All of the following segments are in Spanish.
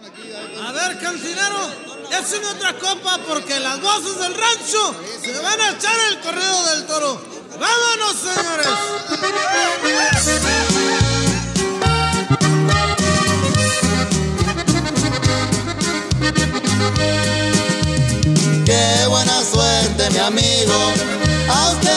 A ver, cantinero, écheme otra copa porque las voces del rancho se van a echar el corrido del toro. ¡Vámonos, señores! Qué buena suerte, mi amigo. A usted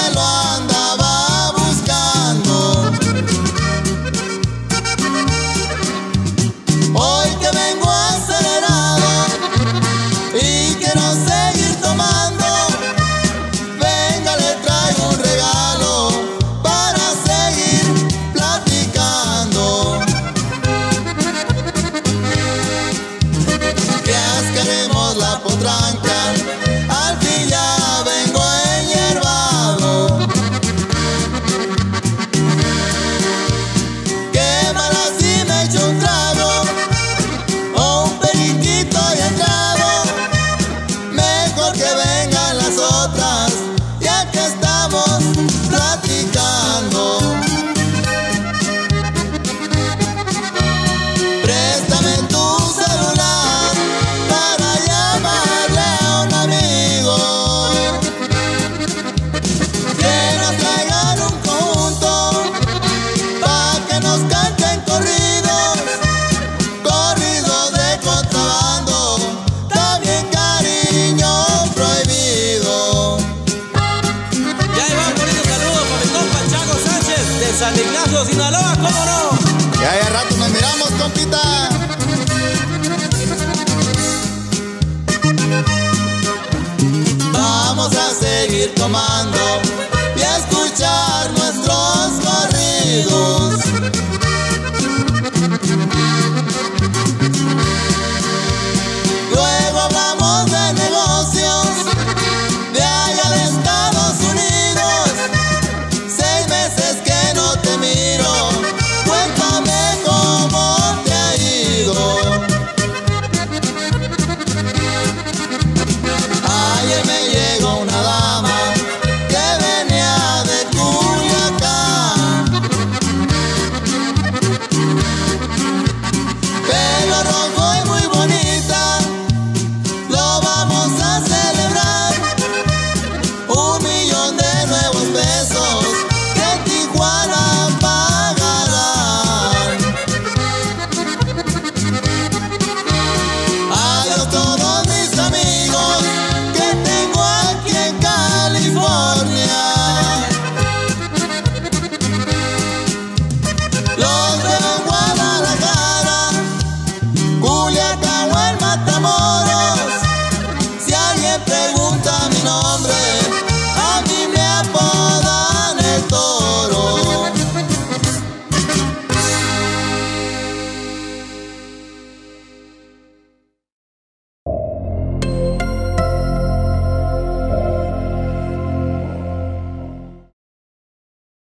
que venga. San Ignacio, Sinaloa, ¿cómo no? Ya, ya rato nos miramos, compita. Vamos a seguir tomando y a escuchar nuestros corridos.